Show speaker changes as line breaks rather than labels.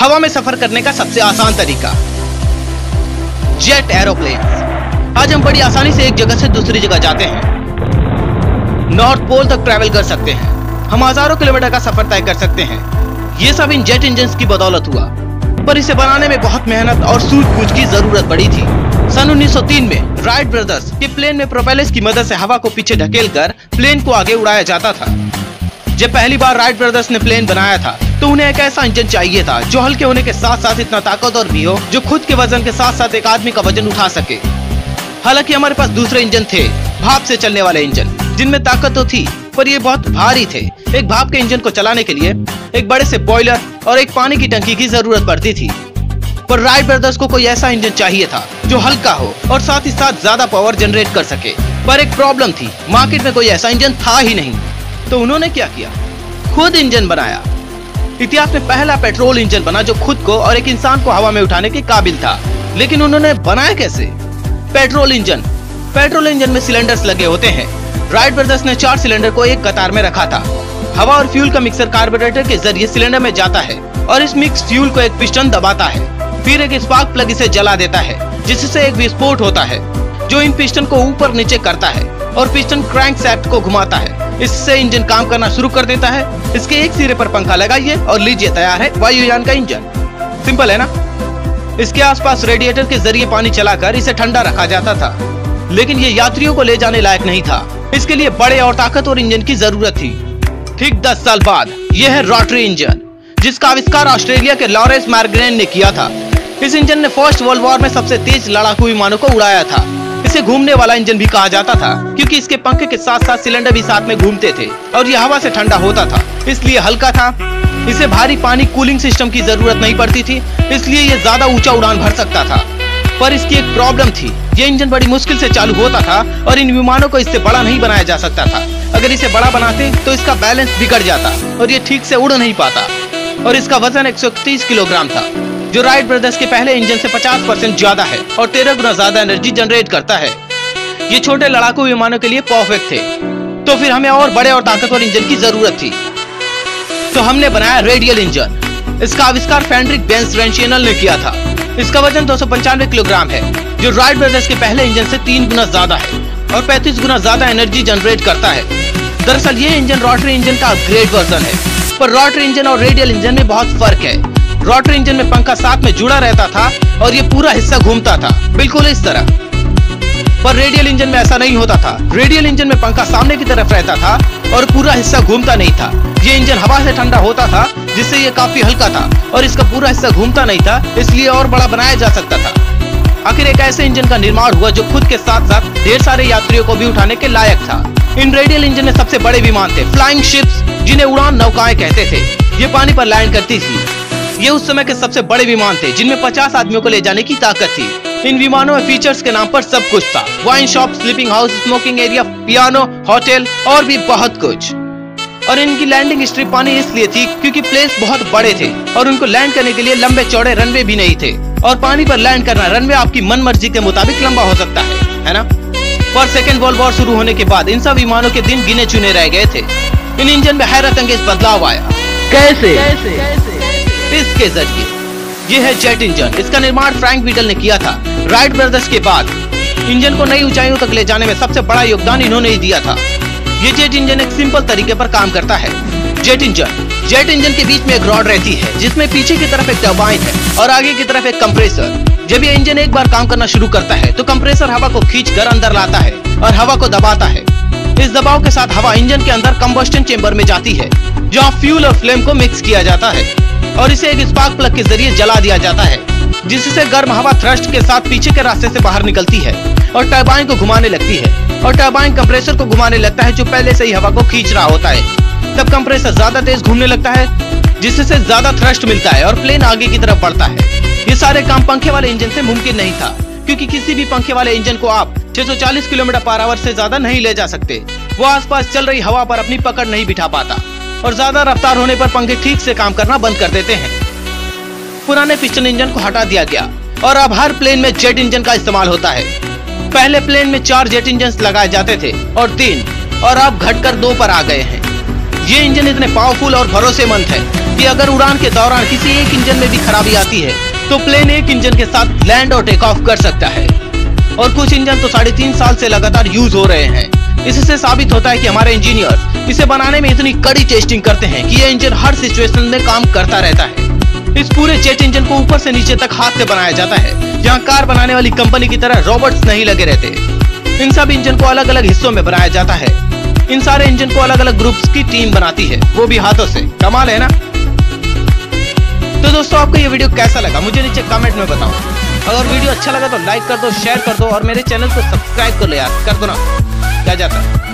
हवा में सफ़र करने का सबसे आसान तरीका। Jet aeroplane. आज हम बड़ी आसानी से एक जगह से दूसरी जगह जाते हैं। नॉर्थ पोल तक ट्रैवल कर सकते हैं। हम हज़ारों किलोमीटर का सफ़र तय कर सकते हैं। ये सब इन जेट इंजन की बदौलत हुआ। पर इसे बनाने में बहुत मेहनत और सूझबूझ की ज़रूरत पड़ी थी। सन 1903 में राइट ब्रदर्स के प्लेन में प्रोपेलर्स की मदद से हवा को पीछे ढकेल कर प्लेन को आगे उड़ाया जाता था। जब पहली बार राइट ब्रदर्स ने प्लेन बनाया था तो उन्हें एक ऐसा इंजन चाहिए था, जो हल्के होने के साथ साथ इतना ताकतवर भी हो, जो खुद के वज़न के साथ साथ एक आदमी का वज़न उठा सके। हालाँकि हमारे पास दूसरे इंजन थे, भाप से चलने वाले इंजन जिनमें ताकत तो थी, पर ये बहुत भारी थे। एक भाप के इंजन को चलाने के लिए, एक बड़े से बॉयलर और एक पानी की टंकी की ज़रूरत पड़ती थी। पर राइट ब्रदर्स को कोई ऐसा इंजन चाहिए था, जो हल्का हो और साथ ही साथ ज़्यादा पावर जनरेट कर सके। पर एक प्रॉब्लम थी मार्केट में कोई ऐसा इंजन था ही नहीं। तो उन्होंने क्या किया? खुद इंजन बनाया। इतिहास में पहला पेट्रोल इंजन बना जो खुद को और एक इंसान को हवा में उठाने के काबिल था। लेकिन उन्होंने बनाया कैसे? Petrol engine. पेट्रोल इंजन में सिलेंडर्स लगे होते हैं। राइट ब्रदर्स ने चार सिलेंडर को एक कतार में रखा था। हवा और फ्यूल का मिक्सर कार्बोरेटर के ज़रिए सिलेंडर में जाता है और इस मिक्स फ्यूल को एक पिस्टन दबाता है। फिर एक स्पार्क प्लग इसे जला देता है, जिससे एक विस्फोट होता है, जो इन पिस्टन को ऊपर नीचे करता है और पिस्टन क्रैंक को घुमाता है। इससे इंजन काम करना शुरू कर देता है। इसके एक सिरे पर पंखा लगाइए और लीजिए तैयार है वायुयान का इंजन। सिंपल है ना? इसके आसपास रेडिएटर के ज़रिए पानी चलाकर इसे ठंडा रखा जाता था। लेकिन ये यात्रियों को ले जाने लायक नहीं था। इसके लिए बड़े और ताकतवर इंजन की ज़रूरत थी। ठीक दस साल बाद यह है रोटरी इंजन, जिसका आविष्कार ऑस्ट्रेलिया के लॉरेंस मार्ग्रेन ने किया था। इस इंजन ने फ़र्स्ट वर्ल्ड वॉर में सबसे तेज लड़ाकू विमानों को उड़ाया था। इसे घूमने वाला इंजन भी कहा जाता था, क्योंकि इसके पंखे के साथ साथ सिलेंडर भी साथ में घूमते थे, और यह हवा से ठंडा होता था, इसलिए हल्का था। इसे भारी पानी कूलिंग सिस्टम की ज़रूरत नहीं पड़ती थी, इसलिए ये ज़्यादा ऊँचा उड़ान भर सकता था। पर इसकी एक प्रॉब्लम थी, ये इंजन बड़ी मुश्किल से चालू होता था, और इन विमानों को इससे बड़ा नहीं बनाया जा सकता था। अगर इसे बड़ा बनाते तो इसका बैलेंस बिगड़ जाता, और ये ठीक से उड़ नहीं पाता। और इसका वज़न 130 किलोग्राम था। जो राइट ब्रदर्स के पहले इंजन से 50 परसेंट ज़्यादा है और तेरह गुना ज़्यादा एनर्जी जनरेट करता है। ये छोटे लड़ाकू विमानों के लिए परफेक्ट थे। तो फिर हमें और बड़े और ताकतवर इंजन की ज़रूरत थी। तो हमने बनाया रेडियल इंजन इसका आविष्कार फेंड्रिक बेंस रेंशियनल ने किया था। इसका वज़न दो सौ पंचानवे किलोग्राम है। जो राइट ब्रदर्स के पहले इंजन से तीन गुना ज़्यादा है और 35 गुना ज़्यादा एनर्जी जनरेट करता है। दरअसल ये इंजन रोटरी इंजन का अपग्रेड वर्जन है। पर रोटरी इंजन और रेडियल इंजन में बहुत फ़र्क है। रोटरी इंजन में पंखा साथ में जुड़ा रहता था और ये पूरा हिस्सा घूमता था। बिल्कुल इस तरह। पर रेडियल इंजन में ऐसा नहीं होता था। रेडियल इंजन में पंखा सामने की तरफ़ रहता था और पूरा हिस्सा घूमता नहीं था। ये इंजन हवा से ठंडा होता था, जिससे ये काफ़ी हल्का था और इसका पूरा हिस्सा घूमता नहीं था, इसलिए और बड़ा बनाया जा सकता था। आखिर एक ऐसे इंजन का निर्माण हुआ जो खुद के साथ साथ ढेर सारे यात्रियों को भी उठाने के लायक था। इन रेडियल इंजन में सबसे बड़े विमान थे। फ्लाइंग शिप्स जिन्हें उड़ान नौकाएँ कहते थे। ये पानी पर लैंड करती थी। ये उस समय के सबसे बड़े विमान थे जिनमें 50 आदमियों को ले जाने की ताकत थी। इन विमानों में फीचर्स के नाम पर सब कुछ था। Wine shop sleeping house smoking area piano hotel और भी बहुत कुछ। और इनकी लैंडिंग स्ट्रिप पानी इसलिए थी क्योंकि प्लेस बहुत बड़े थे और उनको लैंड करने के लिए लंबे चौड़े रनवे भी नहीं थे। और पानी पर लैंड करना रनवे आपकी मन मर्ज़ी के मुताबिक लंबा हो सकता है है ना? पर सेकेंड वर्ल्ड वॉर शुरू होने के बाद इन सब विमानों के दिन गिने चुने रह गए थे। इन इंजन में हैरत अंगेज बदलाव आया।
कैसे?
कैसे? इसके ज़रिए। ये है जेट इंजन। इसका निर्माण फ्रैंक बीटल ने किया था। राइट ब्रदर्स के बाद। इंजन को नई ऊंचाइयों तक ले जाने में सबसे बड़ा योगदान इन्होंने ही दिया था। ये जेट इंजन एक सिंपल तरीके पर काम करता है। Jet engine. जेट इंजन के बीच में एक रॉड रहती है, जिसमें पीछे की तरफ़ एक टर्बाइन है और आगे की तरफ़ एक कंप्रेसर। जब ये इंजन एक बार काम करना शुरू करता है तो कंप्रेसर हवा को खींच कर अंदर लाता है और हवा को दबाता है। इस दबाव के साथ हवा इंजन के अंदर कंबस्टन चेम्बर में जाती है, जहाँ फ्यूल और फ्लेम को मिक्स किया जाता है। और इसे एक स्पार्क प्लग के ज़रिए जला दिया जाता है, जिससे गर्म हवा थ्रस्ट के साथ पीछे के रास्ते से बाहर निकलती है और टर्बाइन को घुमाने लगती है। और टर्बाइन कंप्रेसर को घुमाने लगता है जो पहले से ही हवा को खींच रहा होता है। तब कंप्रेसर ज़्यादा तेज घूमने लगता है, जिससे ज़्यादा थ्रस्ट मिलता है और प्लेन आगे की तरफ़ बढ़ता है। ये सारे काम पंखे वाले इंजन से मुमकिन नहीं था, क्योंकि किसी भी पंखे वाले इंजन को आप 640 किलोमीटर पर आवर से ज़्यादा नहीं ले जा सकते। वो आसपास चल रही हवा पर अपनी पकड़ नहीं बिठा पाता। और ज़्यादा रफ्तार होने पर पंखे ठीक से काम करना बंद कर देते हैं। पुराने पिस्टन इंजन को हटा दिया गया और अब हर प्लेन में जेट इंजन का इस्तेमाल होता है। पहले प्लेन में चार जेट इंजन लगाए जाते थे और तीन, और अब घटकर दो पर आ गए हैं। ये इंजन इतने पावरफुल और भरोसेमंद है कि अगर उड़ान के दौरान किसी एक इंजन में भी खराबी आती है तो प्लेन एक इंजन के साथ लैंड और टेक ऑफ़ कर सकता है। और कुछ इंजन तो साढ़े तीन साल से लगातार यूज़ हो रहे हैं। इससे साबित होता है कि हमारे इंजीनियर इसे बनाने में इतनी कड़ी टेस्टिंग करते हैं कि यह इंजन हर सिचुएशन में काम करता रहता है। इस पूरे जेट इंजन को ऊपर से नीचे तक हाथ से बनाया जाता है, जहाँ कार बनाने वाली कंपनी की तरह रोबोट्स नहीं लगे रहते। इन सब इंजन को अलग अलग हिस्सों में बनाया जाता है। इन सारे इंजन को अलग अलग ग्रुप्स की टीम बनाती है, वो भी हाथों से। कमाल है ना? तो दोस्तों, आपको ये वीडियो कैसा लगा? मुझे नीचे कमेंट में बताओ। अगर वीडियो अच्छा लगा तो लाइक कर दो शेयर कर दो, और मेरे चैनल को सब्सक्राइब कर लो यार। कर दो ना। क्या जाता है